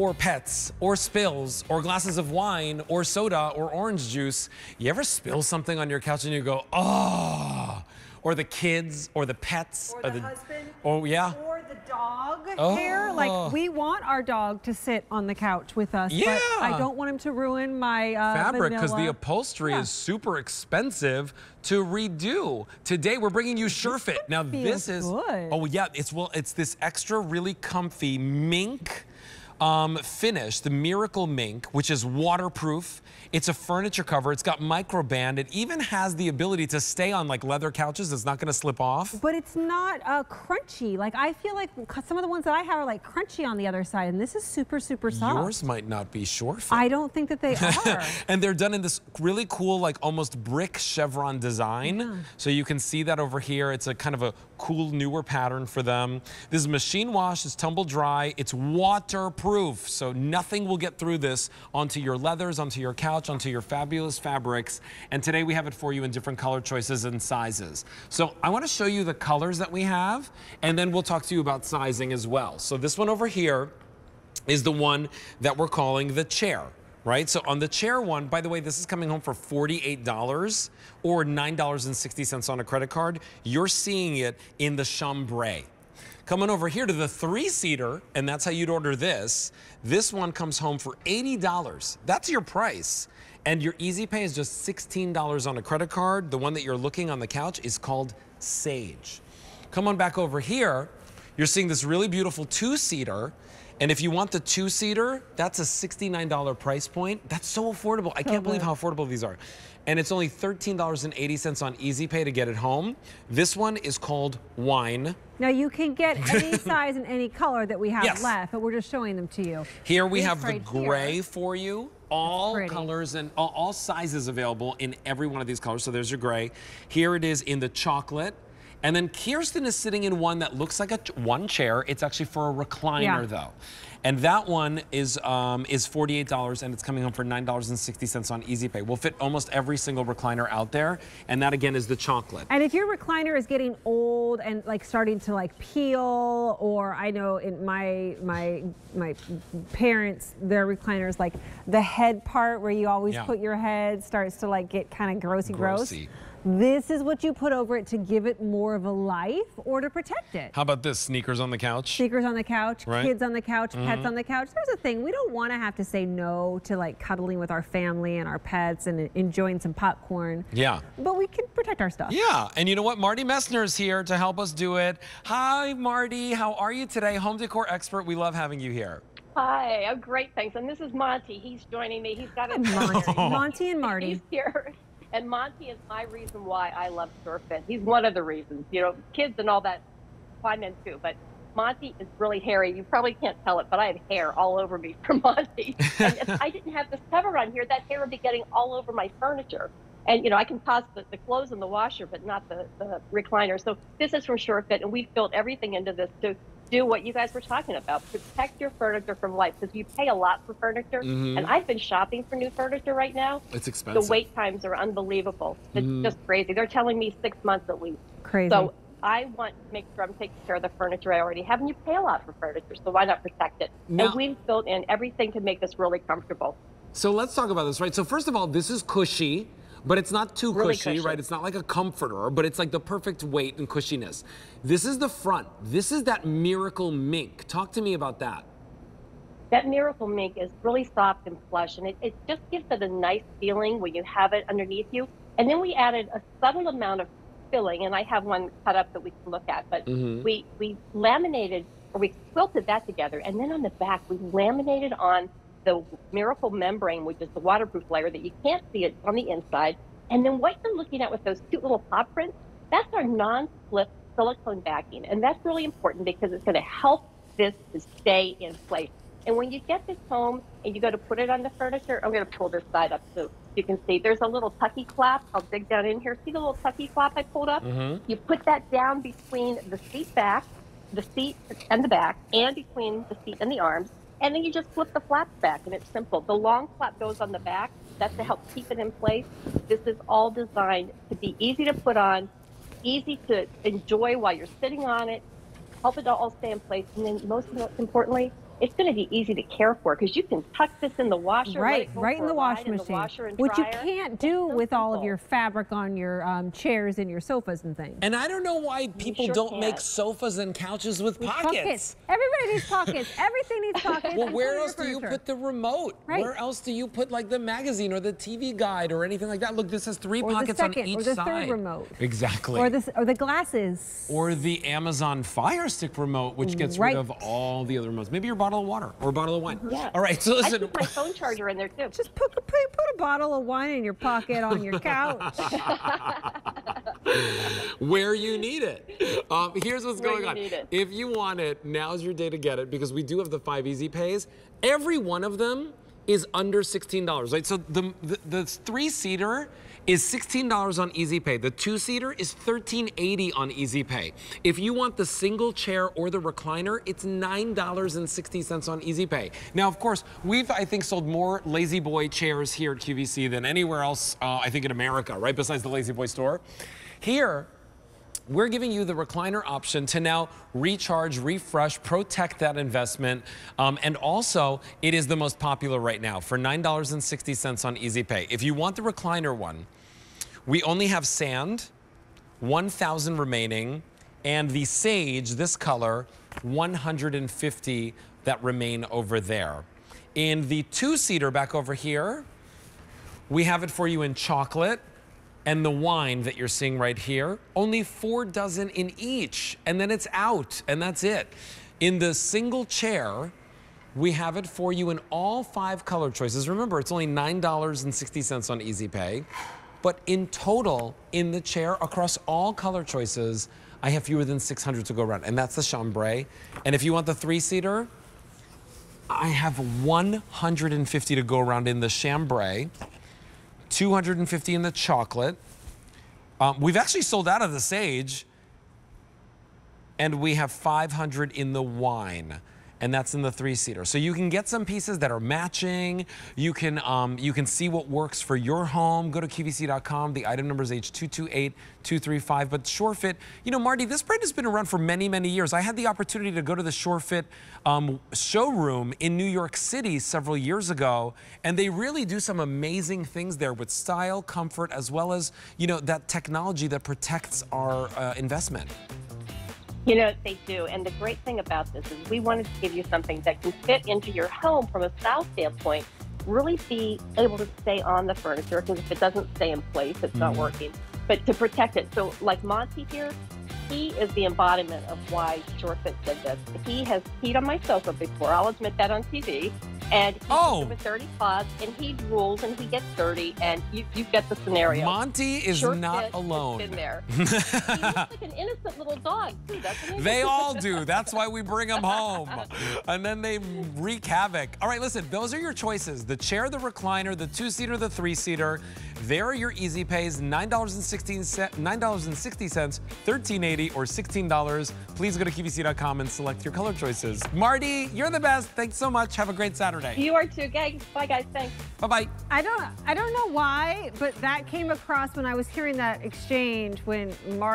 or pets, or spills, or glasses of wine, or soda, or orange juice. You ever spill something on your couch and you go, oh, or the kids, or the pets, or the, husband, oh yeah, or the dog Oh. hair. Like we want our dog to sit on the couch with us, Yeah. but I don't want him to ruin my uh, fabric because the upholstery Yeah. is super expensive to redo. Today we're bringing you SureFit. Now this is good. oh yeah, it's well it's this extra really comfy mink um, finish, the Miracle Mink, which is waterproof. It's a furniture cover. It's got Microban. It even has the ability to stay on like leather couches. It's not going to slip off. But it's not uh, crunchy. Like I feel like some of the ones that I have are like crunchy on the other side, and this is super, super soft. Yours might not be SureFit. I don't think that they are. and they're done in this really cool, like almost brick chevron design. So you can see that over here. It's a kind of a cool, newer pattern for them. This is machine wash, it's tumble dry, it's waterproof. So nothing will get through this onto your leathers, onto your couch, onto your fabulous fabrics. And today we have it for you in different color choices and sizes. So I wanna show you the colors that we have, and then we'll talk to you about sizing as well. So this one over here, is the one that we're calling the chair, right? So on the chair one, by the way, this is coming home for $48 or $9.60 on a credit card. You're seeing it in the chambray. Coming over here to the three-seater, and that's how you'd order this. This one comes home for $80. That's your price. And your Easy Pay is just $16 on a credit card. The one that you're looking on the couch is called Sage. Come on back over here. You're seeing this really beautiful two-seater. And if you want the two-seater, that's a $69 price point. That's so affordable. I can't believe how affordable these are. And it's only $13.80 on Easy Pay to get it home. This one is called Wine. now you can get any size and any color that we have Yes. left, but we're just showing them to you. Here we This have the right here- gray for you. All colors and all, all sizes available in every one of these colors. So there's your gray. Here it is in the chocolate. And then Kirsten is sitting in one that looks like a one chair. It's actually for a recliner Yeah. though. And that one is um, is $48 and it's coming home for $9.60 on Easy Pay. We'll fit almost every single recliner out there. And that again is the chocolate. And if your recliner is getting old and like starting to like peel, or I know in my my my parents, their recliners like the head part where you always Yeah. put your head starts to like get kind of grossy gross. Grossy. This is what you put over it to give it more of a life or to protect it. How about this? Sneakers on the couch? Sneakers on the couch, Right. Mm-hmm. kids on the couch, pets on the couch. There's a thing. We don't want to have to say no to like cuddling with our family and our pets and enjoying some popcorn. Yeah. But we can protect our stuff. Yeah, and you know what? Marty Messner is here to help us do it. Hi, Marty. How are you today? Home decor expert. We love having you here. Hi, I'm great, thanks. And this is Monty. He's joining me. He's got a Monty, Monty and Marty. He's here. And Monty is my reason why I love SureFit. He's one of the reasons. You know, kids and all that, fine men too. But Monty is really hairy. You probably can't tell it, but I have hair all over me from Monty. and if I didn't have this cover on here, that hair would be getting all over my furniture. And you know, I can toss the, the clothes in the washer, but not the, the recliner. So this is from SureFit, and we've built everything into this to do what you guys were talking about: protect your furniture from life, because you pay a lot for furniture. Mhm. And I've been shopping for new furniture right now. It's expensive. The wait times are unbelievable. It's Mhm. just crazy. They're telling me six months at least. Crazy. So I want to make sure I'm taking care of the furniture I already have, and you pay a lot for furniture, so why not protect it? Now- and we've built in everything to make this really comfortable. So let's talk about this, right? So first of all, this is cushy, but it's not too Really cushy, cushy. right? It's not like a comforter, but it's like the perfect weight and cushiness. This is the front. This is that miracle mink. Talk to me about that. That Miracle Mink is really soft and plush, and it, it just gives it a nice feeling when you have it underneath you. And then we added a subtle amount of filling, and I have one cut up that we can look at. But Mhm. we we laminated or we quilted that together, and then on the back we laminated on the Miracle membrane, which is the waterproof layer that you can't see it on the inside. And then what you're looking at with those cute little paw prints, that's our non-slip silicone backing, and that's really important because it's going to help this to stay in place. And when you get this home and you go to put it on the furniture, I'm going to pull this side up so you can see. There's a little tucky flap. I'll dig down in here. See the little tucky flap I pulled up? Mhm. You put that down between the seat back, the seat and the back, and between the seat and the arms. And then you just flip the flaps back, and it's simple. The long flap goes on the back. That's to help keep it in place. This is all designed to be easy to put on, easy to enjoy while you're sitting on it, help it all stay in place, and then most importantly, it's going to be easy to care for because you can tuck this in the washer. Right, let it go right in the wash ride in the machine, washer and which you can't do so with all of your fabric on your um, chairs and your sofas and things. And I don't know why people sure don't make sofas and couches with pockets. Everybody needs pockets. Everything needs pockets. Well, where else do you put the remote? Right. Where else do you put like the magazine or the TV guide or anything like that? Look, this has three Or the pockets second, on each side. or the side. third remote. Exactly. Or the or the glasses. Or the Amazon Fire Stick remote, which gets Right. rid of all the other remotes. Maybe your bottle of water or a bottle of wine. Yeah. All right, so listen. I listen. keep my phone charger in there too. Just put, put put a bottle of wine in your pocket on your couch. where you need it. Um, here's what's Where going you on. need it. If you want it, now's your day to get it because we do have the five easy pays. Every one of them is under $16, right? So the, the, the three seater is $16 on Easy Pay. The two seater is $13.80 on Easy Pay. If you want the single chair or the recliner, it's $9.60 on Easy Pay. Now, of course, we've, I think, sold more La-Z-Boy chairs here at QVC than anywhere else, uh, I think, in America, right? Besides the La-Z-Boy store. Here, we're giving you the recliner option to now recharge, refresh, protect that investment. Um, and also, it is the most popular right now for $9.60 on Easy Pay. If you want the recliner one, we only have sand, 1,000 remaining, and the sage, this color, 150 that remain over there. In the two-seater back over here, we have it for you in chocolate and the wine that you're seeing right here. Only four dozen in each, and then it's out, and that's it. In the single chair, we have it for you in all five color choices. Remember, it's only $9.60 on Easy Pay. But in total, in the chair, across all color choices, I have fewer than 600 to go around, and that's the chambray. And if you want the three-seater, I have 150 to go around in the chambray. 250 in the chocolate. Um, we've actually sold out of the sage. And we have 500 in the wine. And that's in the three-seater. So you can get some pieces that are matching. You can um, you can see what works for your home. Go to QVC.com. The item number is H228235. But SureFit, you know, Marty, this brand has been around for many, many years. I had the opportunity to go to the SureFit um, showroom in New York City several years ago, and they really do some amazing things there with style, comfort, as well as, you know, that technology that protects our uh, investment. You know, what they do. And the great thing about this is we wanted to give you something that can fit into your home from a style standpoint, really be able to stay on the furniture because if it doesn't stay in place, it's not mm-hmm. working. But to protect it. So, like Monty here, he is the embodiment of why SureFit did this. He has peed on my sofa before. I'll admit that on TV. And he Oh. with dirty cloths, and he drools and he gets dirty, and you, you get the scenario. Monty is SureFit not has alone. Been there. he looks like an innocent little dog too? They all do. That's why we bring them home. And then they wreak havoc. All right, listen, those are your choices. The chair, the recliner, the two-seater, the three-seater. There are your easy pays, $9.16, $9.60, $13.80, or $16. Please go to QVC.com and select your color choices. Marty, you're the best. Thanks so much. Have a great Saturday. You are too, guys. Bye, guys. Thanks. Bye-bye. I don't I don't know why, but that came across when I was hearing that exchange when Mark